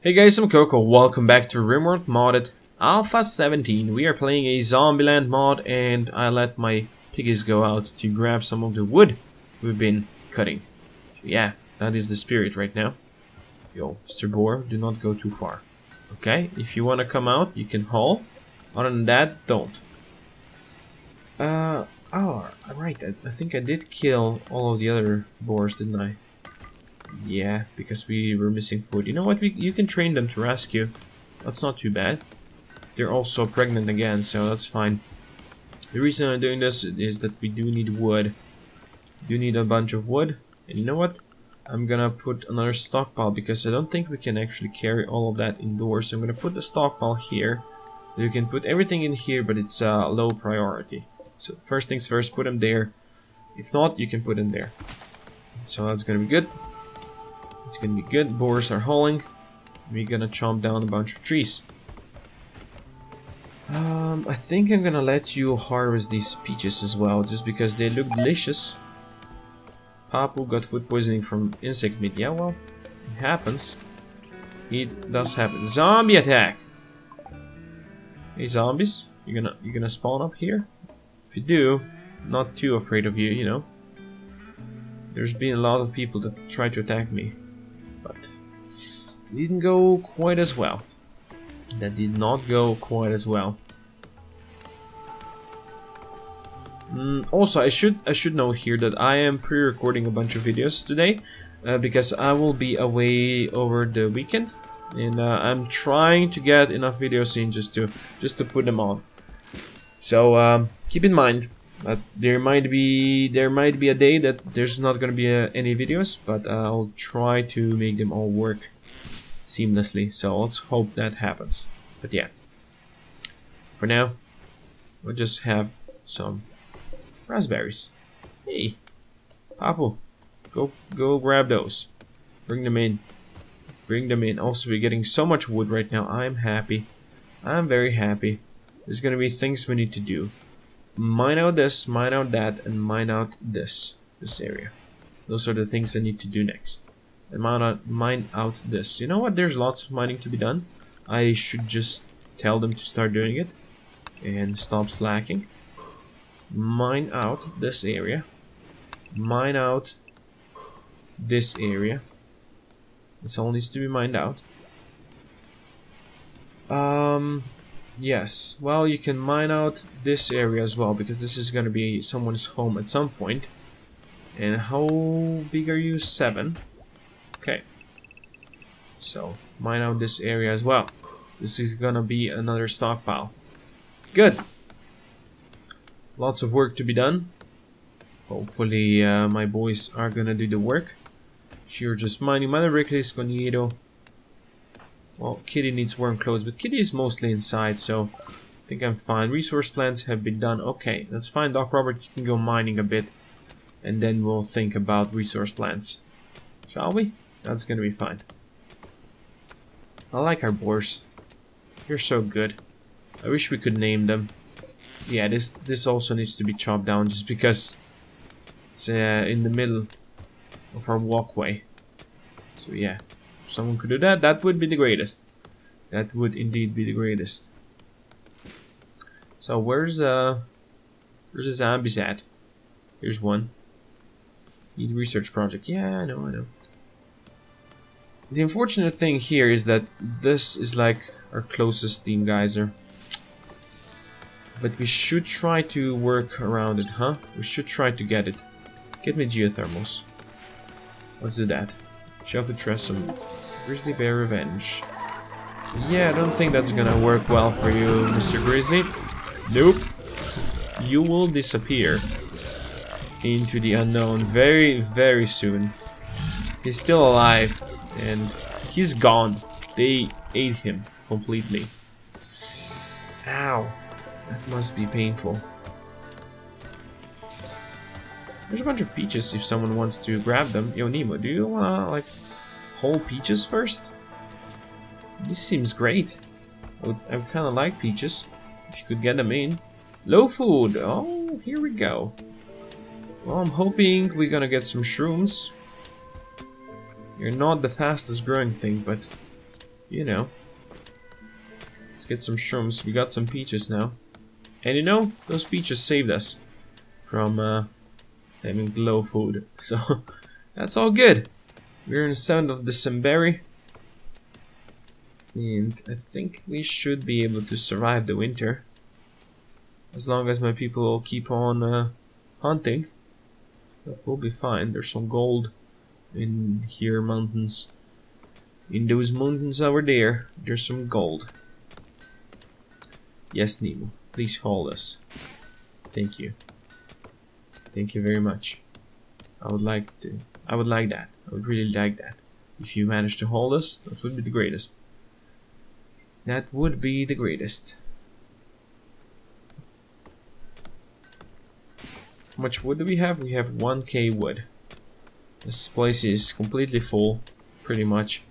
Hey guys, I'm Koko, welcome back to RimWorld Modded Alpha 17. We are playing a Zombieland mod and I let my piggies go out to grab some of the wood we've been cutting. So yeah, that is the spirit right now. Yo, Mr. Boar, do not go too far. Okay, if you want to come out, you can haul. Other than that, don't. Uh, oh, right, I, I think I did kill all of the other boars, didn't I? Yeah, because we were missing food. You know what? We, you can train them to rescue. That's not too bad. They're also pregnant again, so that's fine. The reason I'm doing this is that we do need wood. We do need a bunch of wood. And you know what? I'm gonna put another stockpile because I don't think we can actually carry all of that indoors. So I'm gonna put the stockpile here. You can put everything in here, but it's uh, low priority. So first things first, put them there. If not, you can put them there. So that's gonna be good. It's gonna be good. Boars are hauling. We're gonna chomp down a bunch of trees. Um, I think I'm gonna let you harvest these peaches as well, just because they look delicious. Papu got food poisoning from insect meat. Yeah, well, it happens. It does happen. Zombie attack! Hey zombies, you gonna you gonna spawn up here? If you do, not too afraid of you, you know. There's been a lot of people that try to attack me didn't go quite as well. That did not go quite as well. Mm, also, I should I should note here that I am pre-recording a bunch of videos today uh, because I will be away over the weekend, and uh, I'm trying to get enough videos in just to just to put them on. So um, keep in mind that there might be there might be a day that there's not gonna be uh, any videos but I'll try to make them all work seamlessly. So let's hope that happens. But yeah. For now we'll just have some raspberries. Hey Papu go go grab those. Bring them in. Bring them in. Also we're getting so much wood right now. I'm happy. I'm very happy. There's gonna be things we need to do. Mine out this, mine out that, and mine out this, this area. Those are the things I need to do next. And mine out, mine out this. You know what? There's lots of mining to be done. I should just tell them to start doing it and stop slacking. Mine out this area. Mine out this area. This all needs to be mined out. Um, Yes, well you can mine out this area as well because this is going to be someone's home at some point. And how big are you? Seven. Okay. So, mine out this area as well. This is to be another stockpile. Good. Lots of work to be done. Hopefully uh, my boys are to do the work. You're just mining Mother Rickles, Conito, well, Kitty needs warm clothes, but Kitty is mostly inside, so I think I'm fine. Resource plans have been done. Okay, that's fine. Doc Robert, you can go mining a bit, and then we'll think about resource plans. Shall we? That's gonna be fine. I like our boars. You're so good. I wish we could name them. Yeah, this this also needs to be chopped down just because it's uh, in the middle of our walkway. So yeah someone could do that, that would be the greatest. That would indeed be the greatest. So where's uh where's the zombies at? Here's one. Need research project. Yeah, I know, I know. The unfortunate thing here is that this is like our closest steam geyser. But we should try to work around it, huh? We should try to get it. Get me geothermals. Let's do that. Shelf the Tressum. Grizzly Bear Revenge. Yeah, I don't think that's gonna work well for you, Mr. Grizzly. Nope. You will disappear into the unknown very, very soon. He's still alive, and he's gone. They ate him completely. Ow. That must be painful. There's a bunch of peaches if someone wants to grab them. Yo, Nemo, do you wanna, like, whole peaches first? This seems great. I would, I would kind of like peaches. If you could get them in. Low food. Oh, here we go. Well, I'm hoping we're gonna get some shrooms. You're not the fastest growing thing, but you know. Let's get some shrooms. We got some peaches now. And you know, those peaches saved us from uh, having low food. So that's all good. We're in the 7th of December. And I think we should be able to survive the winter. As long as my people keep on uh, hunting. We'll be fine. There's some gold in here mountains. In those mountains over there, there's some gold. Yes, Nemo. Please hold us. Thank you. Thank you very much. I would like to. I would like that. I would really like that. If you manage to hold us, that would be the greatest. That would be the greatest. How much wood do we have? We have 1k wood. This place is completely full, pretty much.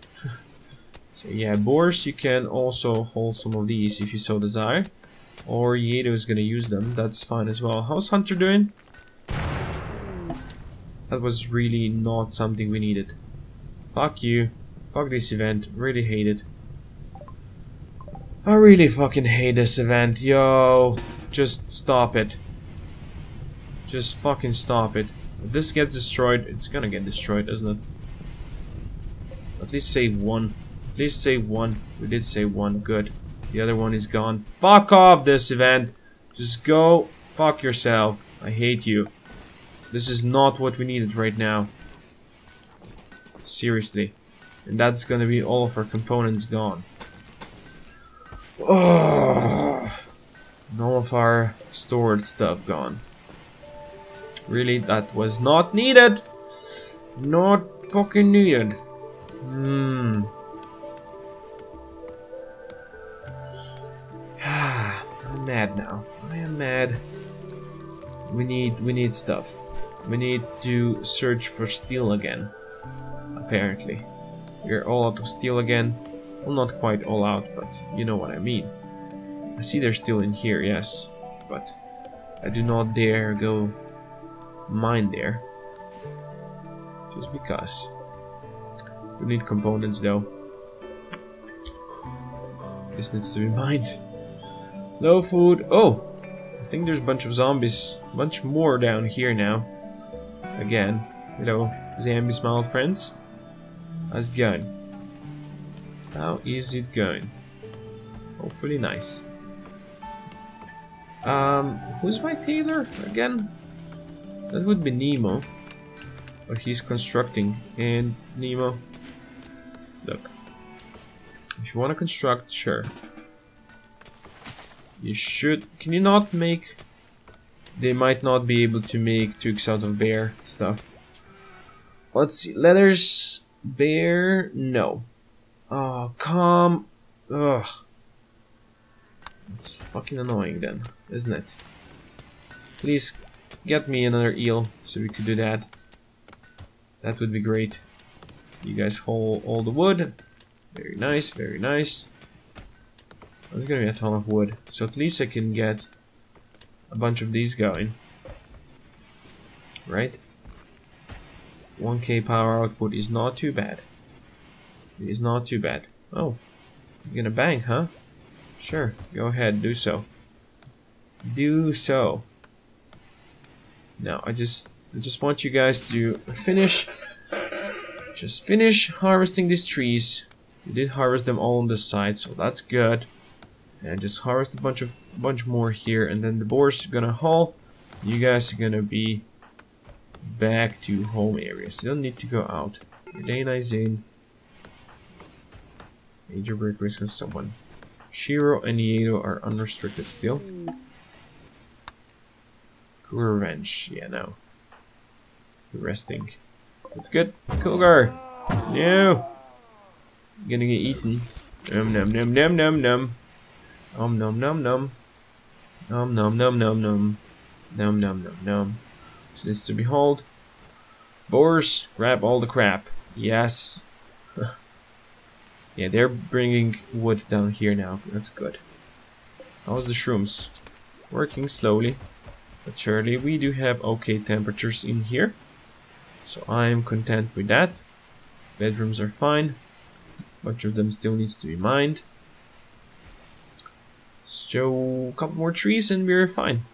so yeah, boars, you can also hold some of these if you so desire. Or Yedo is gonna use them, that's fine as well. How's Hunter doing? That was really not something we needed. Fuck you. Fuck this event. Really hate it. I really fucking hate this event. Yo. Just stop it. Just fucking stop it. If this gets destroyed, it's gonna get destroyed, isn't it? At least save one. At least save one. We did save one. Good. The other one is gone. Fuck off this event. Just go fuck yourself. I hate you. This is not what we needed right now. Seriously. And that's gonna be all of our components gone. Oh, all of our stored stuff gone. Really, that was not needed. Not fucking needed. Hmm. I'm mad now. I am mad. We need we need stuff. We need to search for steel again. Apparently. We're all out of steel again. Well, not quite all out, but you know what I mean. I see they're still in here, yes. But I do not dare go mine there. Just because. We need components though. This needs to be mined. No food. Oh! I think there's a bunch of zombies. A bunch more down here now. Again. Hello, zombies, my old friends. How's it going? How is it going? Hopefully nice. Um, who's my tailor again? That would be Nemo. But he's constructing. And Nemo, look. If you want to construct, sure. You should... Can you not make... They might not be able to make twigs out of bear stuff. Let's see. Letters... Bear... No. Oh, come... Ugh. It's fucking annoying then, isn't it? Please get me another eel so we could do that. That would be great. You guys haul all the wood. Very nice, very nice. There's gonna be a ton of wood, so at least I can get a bunch of these going. Right? 1k power output is not too bad. It is not too bad. Oh, you're gonna bang, huh? Sure, go ahead, do so. Do so. Now, I just, I just want you guys to finish, just finish harvesting these trees. You did harvest them all on this side, so that's good. And just harvest a bunch of, bunch more here, and then the boar's gonna haul. You guys are gonna be back to home areas. You don't need to go out. Nice in. Major break risk on someone. Shiro and Yedo are unrestricted still. Revenge. Yeah, no. Resting. That's good. Cougar! No! You're gonna get eaten. Num num num num num num. Om num num num. Num num num num num. Num num num num. Is this to behold? Boars, grab all the crap. Yes. yeah, they're bringing wood down here now. That's good. How's the shrooms? Working slowly. But surely we do have okay temperatures in here. So I am content with that. Bedrooms are fine. bunch of them still needs to be mined. So, a couple more trees and we're fine.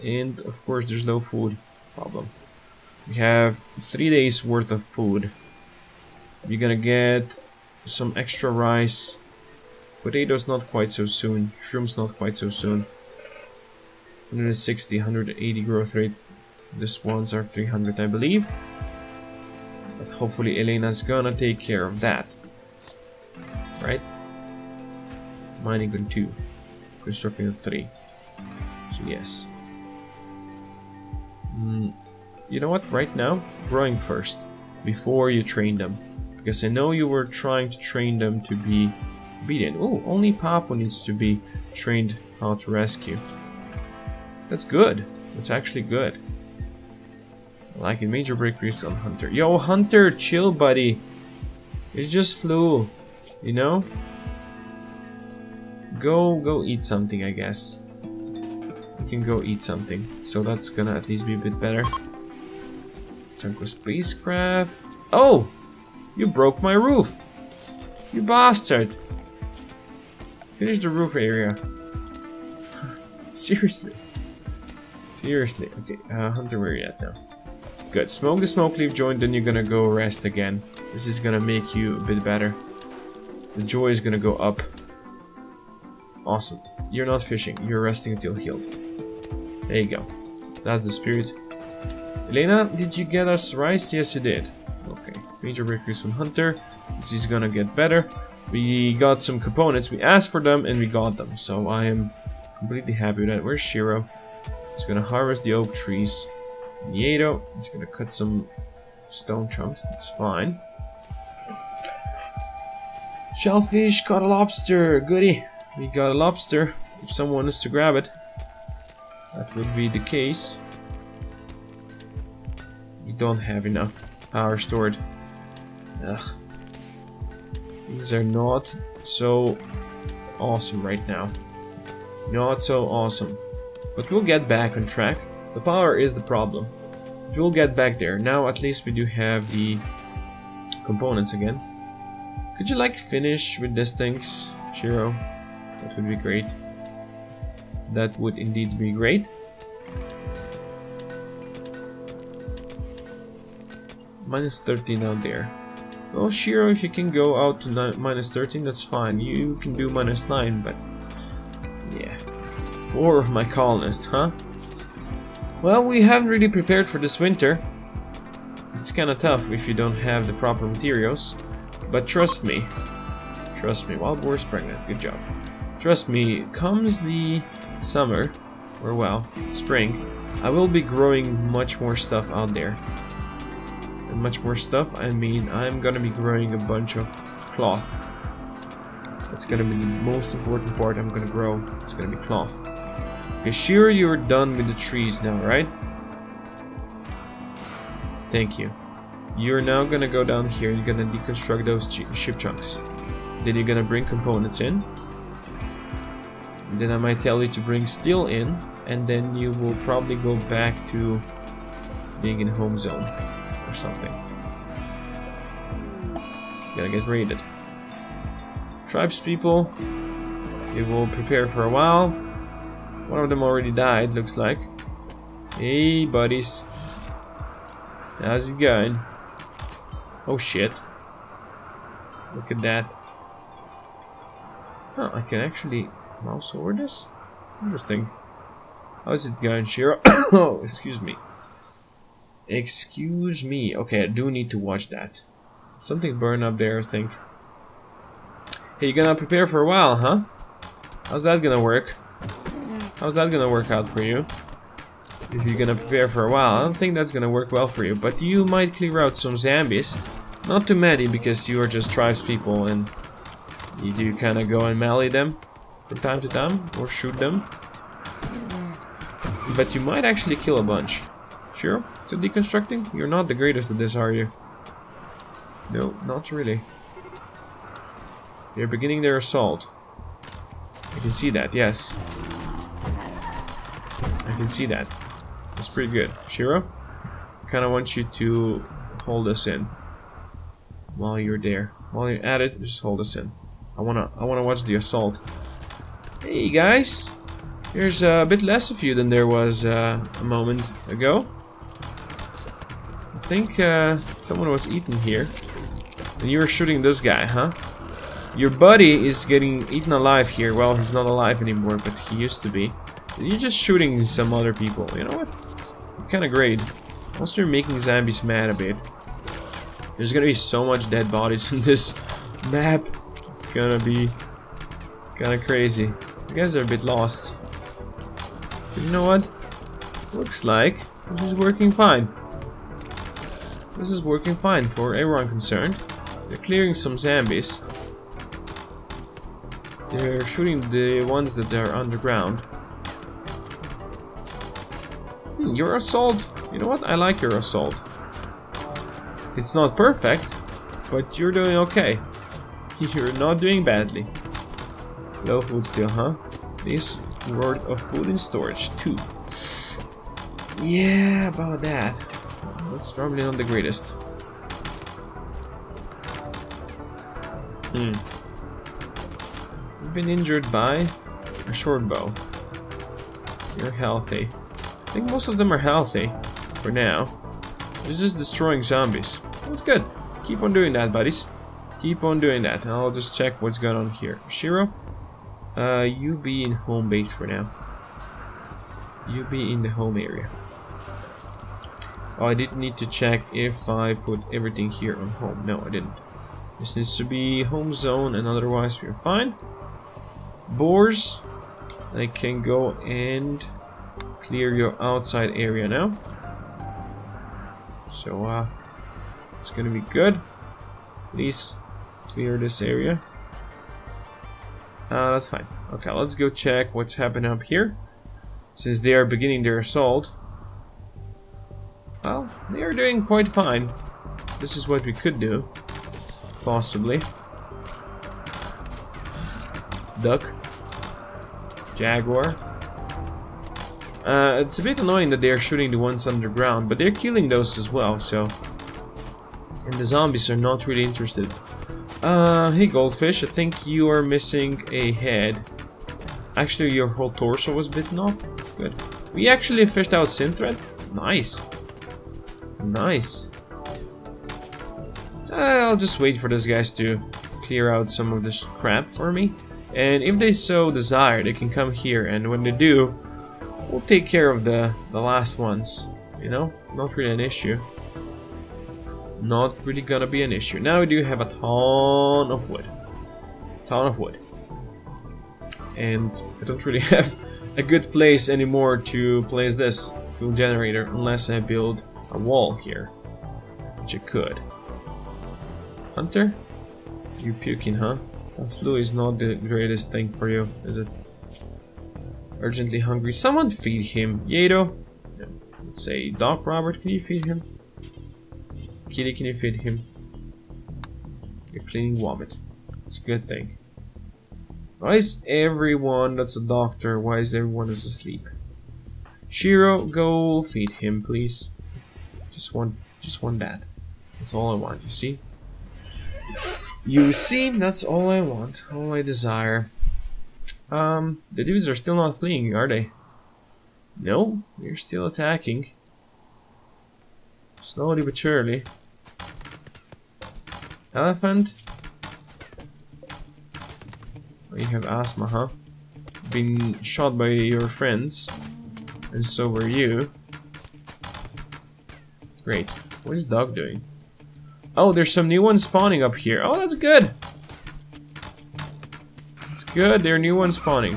And, of course, there's no food problem. We have three days worth of food. You're gonna get some extra rice. Potatoes not quite so soon. Shrooms not quite so soon. 160, 180 growth rate. The swans are 300, I believe. But hopefully Elena's gonna take care of that. Right? Mining on 2. Constructing on 3. So yes. Mm, you know what? Right now, growing first. Before you train them. Because I know you were trying to train them to be obedient. Oh, only Papa needs to be trained how to rescue. That's good. That's actually good. Like it. Major breakthroughs on Hunter. Yo, Hunter, chill, buddy. It just flew. You know? Go, go eat something, I guess. You can go eat something. So that's gonna at least be a bit better. Of spacecraft. Oh! You broke my roof! You bastard! Finish the roof area. Seriously. Seriously. Okay, uh, Hunter, where are you at now? Good. Smoke the smoke leaf joint, then you're gonna go rest again. This is gonna make you a bit better. The joy is gonna go up. Awesome. You're not fishing. You're resting until healed. There you go. That's the spirit. Elena, did you get us rice? Yes, you did. Okay. Major breakthroughs on Hunter. This is gonna get better. We got some components. We asked for them and we got them. So I am completely happy with that. Where's Shiro? He's gonna harvest the oak trees. Nieto, he's gonna cut some stone chunks, that's fine. Shellfish, caught a lobster, goody. We got a lobster, if someone is to grab it. That would be the case. We don't have enough power stored. Ugh. Things are not so awesome right now. Not so awesome. But we'll get back on track. The power is the problem. We'll get back there. Now at least we do have the components again. Could you like finish with these things, Shiro? That would be great. That would indeed be great. Minus 13 out there. Well, Shiro, if you can go out to minus 13, that's fine. You can do minus 9, but... Four of my colonists, huh? Well, we haven't really prepared for this winter. It's kinda tough if you don't have the proper materials. But trust me. Trust me, wild boar's pregnant. Good job. Trust me, comes the summer, or well, spring, I will be growing much more stuff out there. And much more stuff, I mean I'm gonna be growing a bunch of cloth. That's gonna be the most important part I'm gonna grow. It's gonna be cloth. Okay, sure you're done with the trees now, right? Thank you. You're now gonna go down here and you're gonna deconstruct those ship chunks. Then you're gonna bring components in. Then I might tell you to bring steel in, and then you will probably go back to being in home zone or something. Gonna get raided. Tribes people, you will prepare for a while. One of them already died, looks like. Hey, buddies. How's it going? Oh, shit. Look at that. Oh, I can actually mouse over this? Interesting. How's it going, Shiro? oh, excuse me. Excuse me. Okay, I do need to watch that. Something burned up there, I think. Hey, you gonna prepare for a while, huh? How's that gonna work? How's that gonna work out for you? If you're gonna prepare for a while, I don't think that's gonna work well for you, but you might clear out some zombies. Not too many, because you are just tribes people and you do kind of go and melee them from time to time, or shoot them. But you might actually kill a bunch. Sure? Still deconstructing? You're not the greatest at this, are you? No, not really. They're beginning their assault. I can see that, yes. I can see that. That's pretty good. Shiro, I kind of want you to hold us in while you're there. while you're at it, just hold us in. I wanna, I wanna watch the assault. Hey guys, there's a bit less of you than there was uh, a moment ago. I think uh, someone was eaten here. And you were shooting this guy, huh? Your buddy is getting eaten alive here. Well, he's not alive anymore, but he used to be. You're just shooting some other people. You know what? You're kind of great. Also, you're making zombies mad a bit. There's gonna be so much dead bodies in this map. It's gonna be kind of crazy. These guys are a bit lost. But you know what? Looks like this is working fine. This is working fine for everyone concerned. They're clearing some zombies. They're shooting the ones that are underground. Hmm, your assault. You know what? I like your assault. It's not perfect, but you're doing okay. You're not doing badly. Low food still, huh? This worth of food in storage, too. Yeah, about that. That's probably not the greatest. Hmm. You've been injured by a short bow. You're healthy. I think most of them are healthy for now. It's just destroying zombies. That's good. Keep on doing that, buddies. Keep on doing that. I'll just check what's going on here. Shiro, uh, you be in home base for now. You be in the home area. Oh, I did need to check if I put everything here on home. No, I didn't. This needs to be home zone and otherwise we're fine. Boars, I can go and clear your outside area now. So, uh, it's gonna be good. Please clear this area. Uh, that's fine. Okay, let's go check what's happening up here. Since they are beginning their assault. Well, they are doing quite fine. This is what we could do. Possibly. Duck. Jaguar. Uh, it's a bit annoying that they're shooting the ones underground, but they're killing those as well, so... And the zombies are not really interested. Uh, hey Goldfish, I think you are missing a head. Actually, your whole torso was bitten off. Good. We actually fished out Synthread. Nice. Nice. I'll just wait for these guys to clear out some of this crap for me. And if they so desire, they can come here. And when they do, we'll take care of the, the last ones. You know? Not really an issue. Not really gonna be an issue. Now we do have a ton of wood. Ton of wood. And I don't really have a good place anymore to place this fuel generator unless I build a wall here. Which I could. Hunter? You puking, huh? That flu is not the greatest thing for you, is it? Urgently hungry. Someone feed him. Yato? Let's say, Doc Robert, can you feed him? Kitty, can you feed him? You're cleaning vomit. It's a good thing. Why is everyone that's a doctor, why is everyone is asleep? Shiro, go feed him, please. Just one, just one dad. That's all I want, you see? You see, that's all I want, all I desire. Um, the dudes are still not fleeing, are they? No, they're still attacking. Slowly but surely. Elephant? Oh, you have asthma, huh? Been shot by your friends. And so were you. Great. What is dog doing? Oh, there's some new ones spawning up here. Oh, that's good. Good. There are new ones spawning.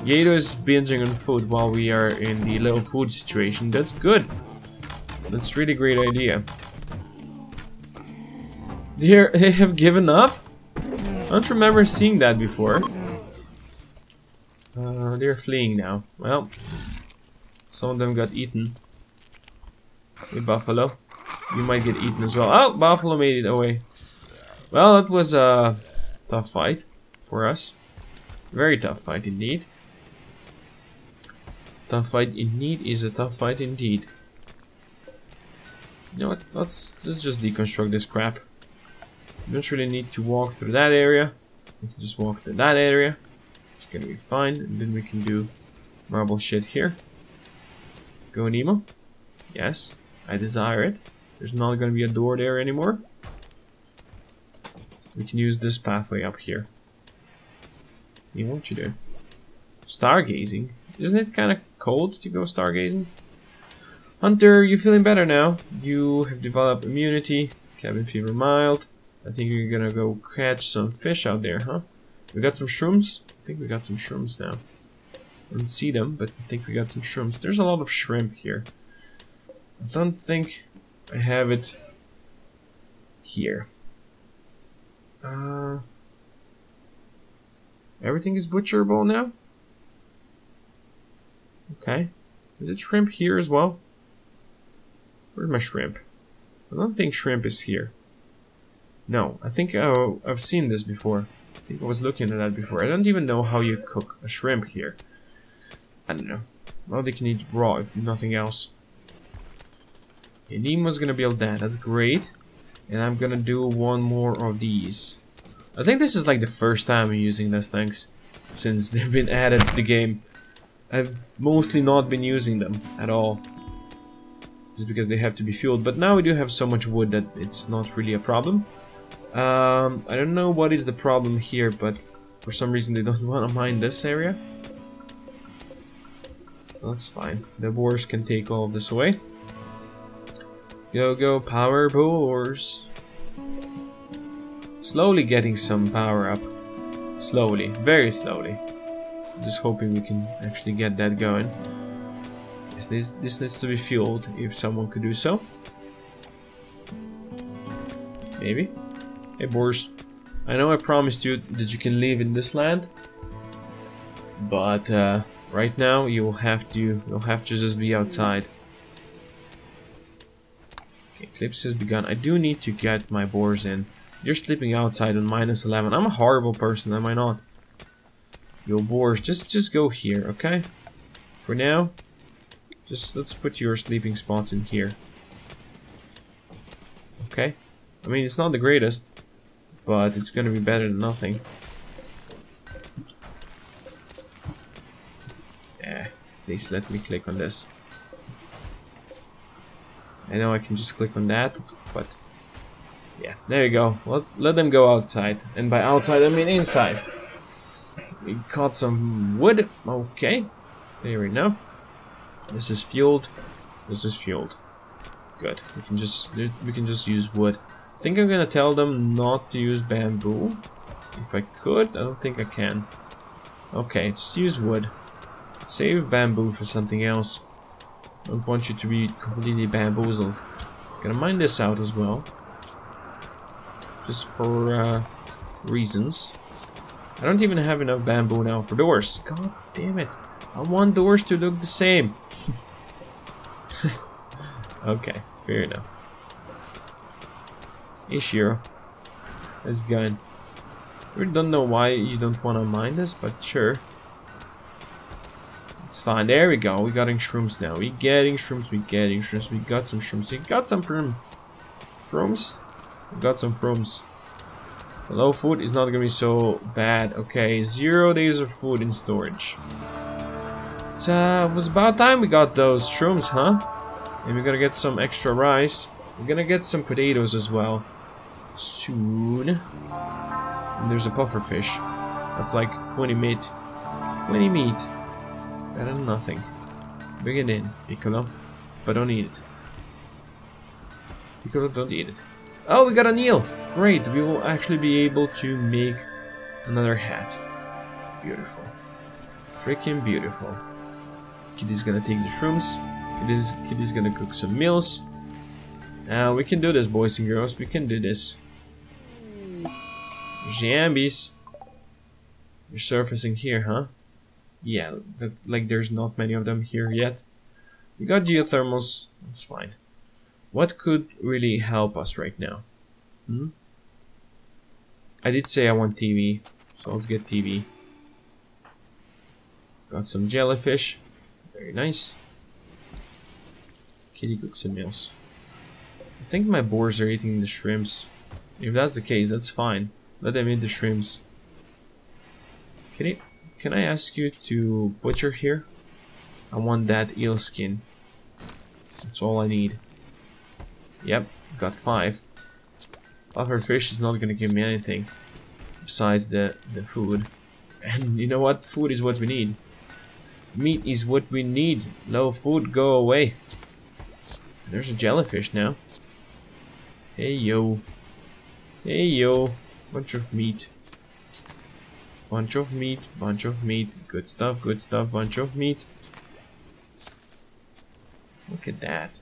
Yato is binging on food while we are in the low food situation. That's good. That's really great idea. They're, they have given up? I don't remember seeing that before. Uh, they're fleeing now. Well, some of them got eaten. Hey, Buffalo. You might get eaten as well. Oh, Buffalo made it away. Well, it was a tough fight for us. Very tough fight indeed. Tough fight indeed is a tough fight indeed. You know what? Let's, let's just deconstruct this crap. You don't really need to walk through that area. We can just walk through that area. It's gonna be fine. And then we can do marble shit here. Go Nemo. Yes, I desire it. There's not gonna be a door there anymore. We can use this pathway up here. Nemo, what you do? Stargazing? Isn't it kind of cold to go stargazing? Hunter, you feeling better now? You have developed immunity. Cabin fever mild. I think you're gonna go catch some fish out there, huh? We got some shrooms? I think we got some shrooms now. I don't see them, but I think we got some shrooms. There's a lot of shrimp here. I don't think I have it here. Uh, everything is butcherable now? Okay. Is it shrimp here as well? Where's my shrimp? I don't think shrimp is here. No, I think uh, I've seen this before. I think I was looking at that before. I don't even know how you cook a shrimp here. I don't know. Well, they can eat raw if nothing else. Okay, Nemo's gonna build that. That's great. And I'm gonna do one more of these. I think this is like the first time I'm using these things since they've been added to the game. I've mostly not been using them at all just because they have to be fueled. But now we do have so much wood that it's not really a problem. Um, I don't know what is the problem here, but for some reason they don't want to mine this area. That's fine. The boars can take all of this away. Go, go, power boars. Slowly getting some power up. Slowly, very slowly. Just hoping we can actually get that going. This, this needs to be fueled if someone could do so. Maybe. Hey, Boars. I know I promised you that you can live in this land, but uh, right now you will have to you'll have to just be outside. Eclipse has begun. I do need to get my boars in. You're sleeping outside on minus 11. I'm a horrible person, am I not? Yo, boars, just just go here, okay? For now, just let's put your sleeping spots in here. Okay. I mean, it's not the greatest, but it's gonna be better than nothing. Yeah, please let me click on this. I know I can just click on that, but yeah, there you go. Let, let them go outside. And by outside, I mean inside. We caught some wood. Okay, fair enough. This is fueled. This is fueled. Good. We can just we can just use wood. I think I'm gonna tell them not to use bamboo. If I could, I don't think I can. Okay, just use wood. Save bamboo for something else. Don't want you to be completely bamboozled. Gonna mine this out as well. Just for uh, reasons. I don't even have enough bamboo now for doors. God damn it. I want doors to look the same. okay, fair enough. Ishiro is gone. We don't know why you don't want to mine this, but sure. It's fine. There we go. We getting shrooms now. We getting shrooms. We getting shrooms. We got some shrooms. We got some from shrooms. Got some shrooms. Low food is not gonna be so bad. Okay, zero days of food in storage. It uh, was about time we got those shrooms, huh? And we're gonna get some extra rice. We're gonna get some potatoes as well. Soon. And there's a puffer fish. That's like 20 meat. 20 meat. Better than nothing. Bring it in, Piccolo. But don't eat it. Piccolo, don't eat it. Oh, we got a Neil! Great, we will actually be able to make another hat. Beautiful. Freaking beautiful. Kitty's gonna take the shrooms. Kitty's, Kitty's gonna cook some meals. Uh, we can do this, boys and girls. We can do this. Jambies. You're surfacing here, huh? Yeah, that, like there's not many of them here yet. We got geothermals. That's fine. What could really help us right now? Hmm? I did say I want TV, so let's get TV. Got some jellyfish. Very nice. Kitty cooks some meals. I think my boars are eating the shrimps. If that's the case, that's fine. Let them eat the shrimps. I, can I ask you to butcher here? I want that eel skin. That's all I need. Yep, got five. Puffer fish is not gonna give me anything besides the, the food. And you know what? Food is what we need. Meat is what we need. No food, go away. There's a jellyfish now. Hey yo. Hey yo. Bunch of meat. Bunch of meat, bunch of meat. Good stuff, good stuff, bunch of meat. Look at that.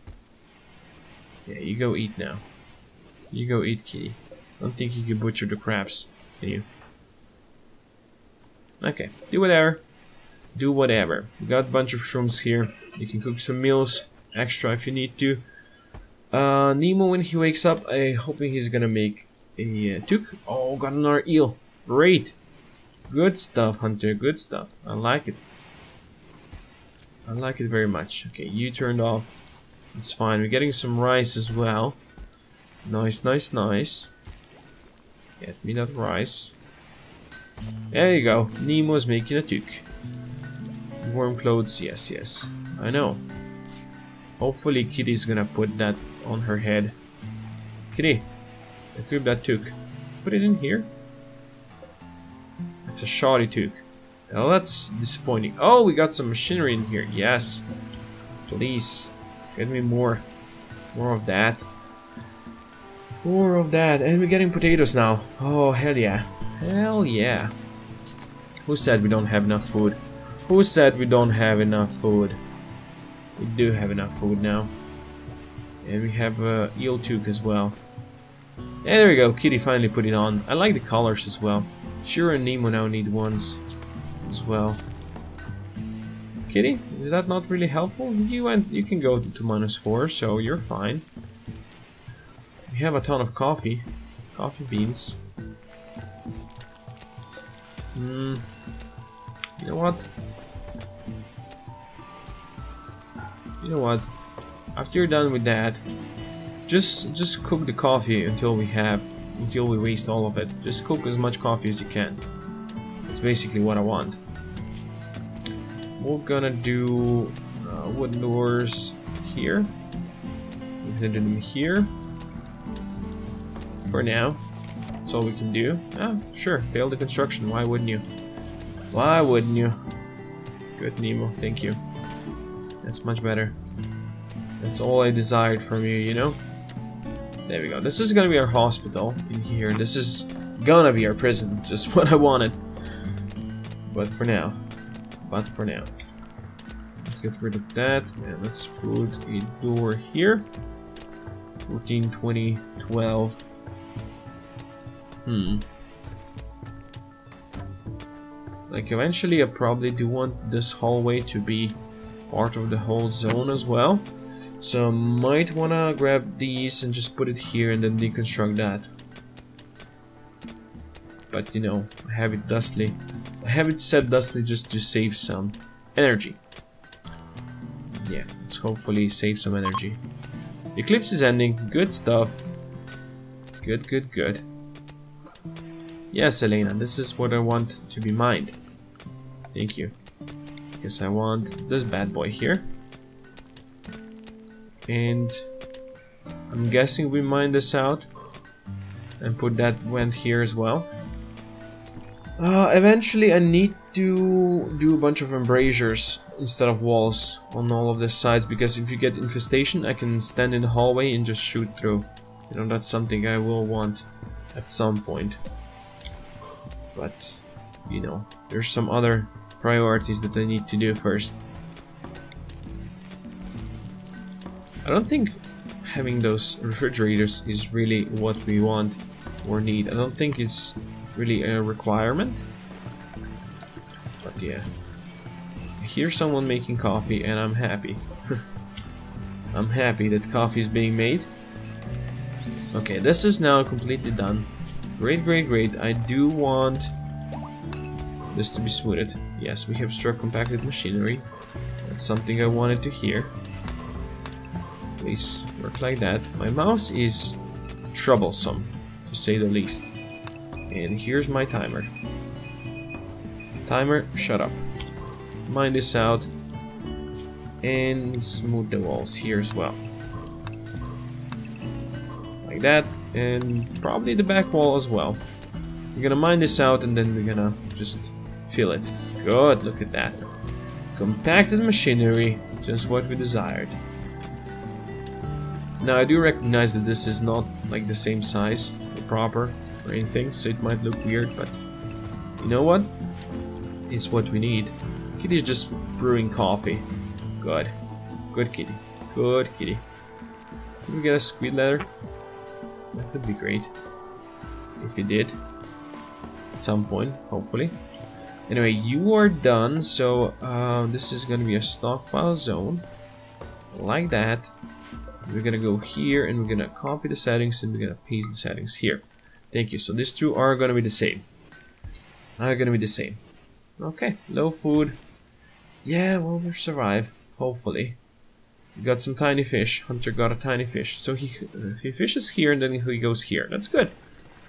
Yeah, you go eat now. You go eat, kitty. Don't think you can butcher the crabs, can you? Okay, do whatever. Do whatever. We got a bunch of shrooms here. You can cook some meals extra if you need to. Uh, Nemo, when he wakes up, I hoping he's gonna make a uh, tuque. Oh, got another eel. Great. Good stuff, Hunter. Good stuff. I like it. I like it very much. Okay, you turned off. It's fine. We're getting some rice as well. Nice, nice, nice. Get me that rice. There you go. Nemo's making a tuque. Warm clothes, yes, yes. I know. Hopefully Kitty's gonna put that on her head. Kitty, equip that tuque. Put it in here. It's a shoddy tuque. Well, that's disappointing. Oh, we got some machinery in here. Yes. Please. Get me more. More of that. More of that. And we're getting potatoes now. Oh, hell yeah. Hell yeah. Who said we don't have enough food? Who said we don't have enough food? We do have enough food now. And we have uh, eel tuque as well. And there we go. Kitty finally put it on. I like the colors as well. Sure and Nemo now need ones as well. Kitty, is that not really helpful? You went, you can go to minus four, so you're fine. We have a ton of coffee, coffee beans. Hmm. You know what? You know what? After you're done with that, just just cook the coffee until we have until we waste all of it. Just cook as much coffee as you can. That's basically what I want. We're gonna do uh, wooden doors here. We're gonna do them here. For now. That's all we can do. Ah, sure. Fail the construction. Why wouldn't you? Why wouldn't you? Good, Nemo. Thank you. That's much better. That's all I desired from you, you know? There we go. This is gonna be our hospital in here. This is gonna be our prison. Just what I wanted. But for now. But for now. Let's get rid of that. And let's put a door here. 14, 20, 12. Hmm. Like eventually I probably do want this hallway to be part of the whole zone as well. So might wanna grab these and just put it here and then deconstruct that. But you know, I have it dustly. I have it set dustly just to save some energy. Yeah, let's hopefully save some energy. Eclipse is ending. Good stuff. Good, good, good. Yes, Elena, this is what I want to be mined. Thank you. Guess I want this bad boy here. And I'm guessing we mine this out and put that vent here as well. Uh, eventually I need to do a bunch of embrasures instead of walls on all of the sides because if you get infestation I can stand in the hallway and just shoot through. You know, that's something I will want at some point. But, you know, there's some other priorities that I need to do first. I don't think having those refrigerators is really what we want or need. I don't think it's really a requirement. But yeah. I hear someone making coffee and I'm happy. I'm happy that coffee is being made. Okay, this is now completely done. Great, great, great. I do want this to be smoothed. Yes, we have struck compacted machinery. That's something I wanted to hear. Please work like that. My mouse is troublesome. to say the least. And here's my timer. Timer, shut up. Mine this out. And smooth the walls here as well. Like that. And probably the back wall as well. We're gonna mine this out and then we're gonna just fill it. Good, look at that. Compacted machinery, just what we desired. Now I do recognize that this is not like the same size, or proper, or anything, so it might look weird, but you know what? It's what we need. Kitty's just brewing coffee. Good. Good kitty. Good kitty. Can we get a squid ladder? That would be great. If you did. At some point, hopefully. Anyway, you are done, so uh, this is gonna be a stockpile zone. Like that. We're gonna go here and we're gonna copy the settings and we're gonna paste the settings here. Thank you. So these two are gonna be the same. Are gonna be the same. Okay, low food. Yeah, well, we'll survive. Hopefully. We got some tiny fish. Hunter got a tiny fish. So he, uh, he fishes here and then he goes here. That's good.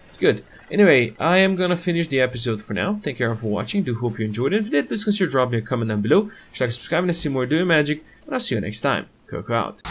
That's good. Anyway, I am gonna finish the episode for now. Thank you all for watching. Do hope you enjoyed it. If you did, please consider dropping a comment down below. Should like subscribe and see more doing magic. And I'll see you next time. Koko out.